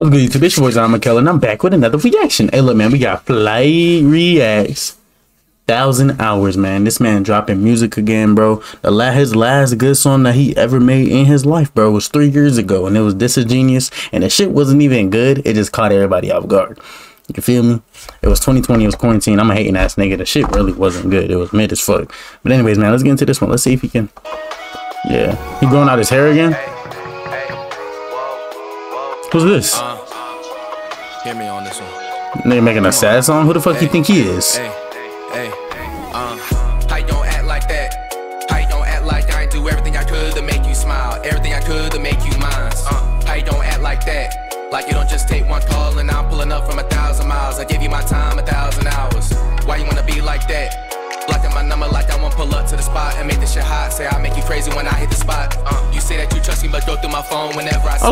What's good, YouTube? It's your boy, Mikale, and I'm back with another reaction. Hey, look, man, we got Flight Reacts. Thousand hours, man. This man dropping music again, bro. The la his last good song that he ever made in his life, bro, was three years ago, and it was Disigenius, and the shit wasn't even good. It just caught everybody off guard. You feel me? It was 2020, it was quarantine. I'm a hating ass nigga. The shit really wasn't good. It was mid as fuck. But anyways, man, let's get into this one. Let's see if he can. Yeah, he growing out his hair again. Who's this? Uh, hear me on this one. Nigga making a sad song? Who the fuck you think he is? Hey, hey, uh, how you don't act like that? How you don't act like I do everything I could to make you smile, everything I could to make you mine. Uh, how you don't act like that? Like you don't just take one call and I'm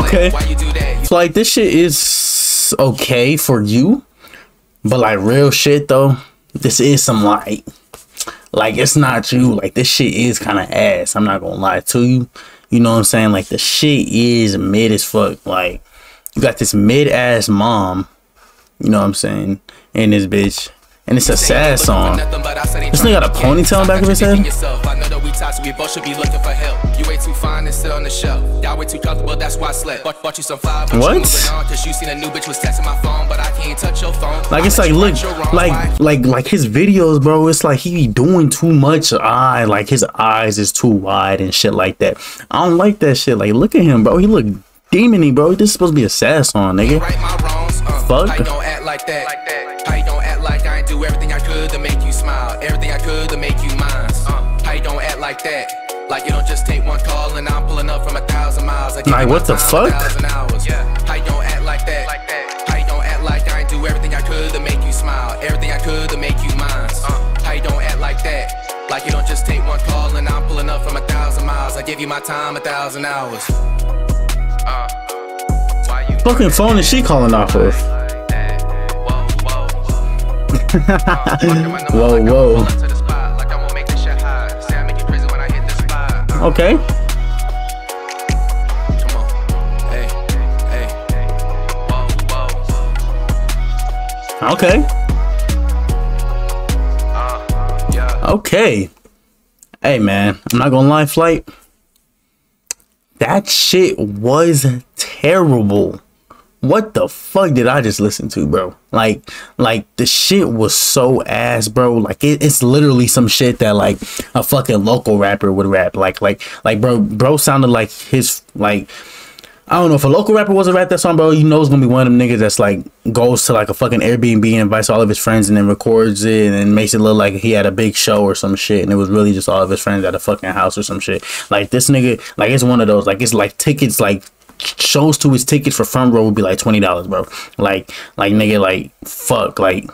Okay. Why you do that? You So like this shit is okay for you, but like real shit though, this is some like like it's not you. Like this shit is kind of ass. I'm not gonna lie to you. You know what I'm saying? Like the shit is mid as fuck. Like you got this mid ass mom. You know what I'm saying? And this bitch. And it's a sad song. This nigga got a ponytail in back of his head? We both should be looking for help. You way too fine and sit on the shelf. Y'all way too comfortable, that's why I slept. Bought, bought you some but What? you seen a new bitch was texting my phone, but I can't touch your phone. Like it's like look like like like his videos, bro. It's like he doing too much eye. Like his eyes is too wide and shit like that. I don't like that shit. Like look at him, bro. He look demony, bro. This is supposed to be a sad song, nigga. Fuck. Do everything I could to make you smile, everything I could to make you mine. Uh, how you don't act like that? Like you don't just take one call and I'm pulling up from a thousand miles. I Like, my what the fuck? hours. Yeah. How you don't act like that? How you don't act like I do everything I could to make you smile, everything I could to make you mine. Uh, how you don't act like that? Like you don't just take one call and I'm pulling up from a thousand miles. I give you my time, a thousand hours. Uh, why you Fucking phone is she calling off of? Whoa, whoa. Okay. Okay. Okay. Hey man, I'm not gonna lie, flight. That shit was terrible. What the fuck did I just listen to, bro? Like, like the shit was so ass, bro. Like it, it's literally some shit that like a fucking local rapper would rap. Like, like, like, bro, bro sounded like his like. I don't know if a local rapper was to rap that song, bro. You know it's gonna be one of them niggas that's like goes to like a fucking Airbnb and invites all of his friends and then records it and makes it look like he had a big show or some shit and it was really just all of his friends at a fucking house or some shit. Like this nigga, like it's one of those. Like it's like tickets, like shows to his tickets for front row would be like twenty dollars, bro. Like, like nigga, like fuck, like.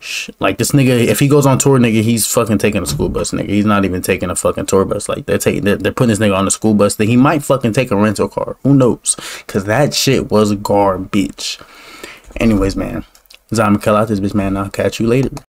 sh- Like this nigga, if he goes on tour, nigga, he's fucking taking a school bus, nigga. He's not even taking a fucking tour bus. Like they're taking, they're, they're putting this nigga on the school bus. That he might fucking take a rental car. Who knows? Cause that shit was garbage. Anyways, man, Zion Mikale out this bitch, man. I'll catch you later.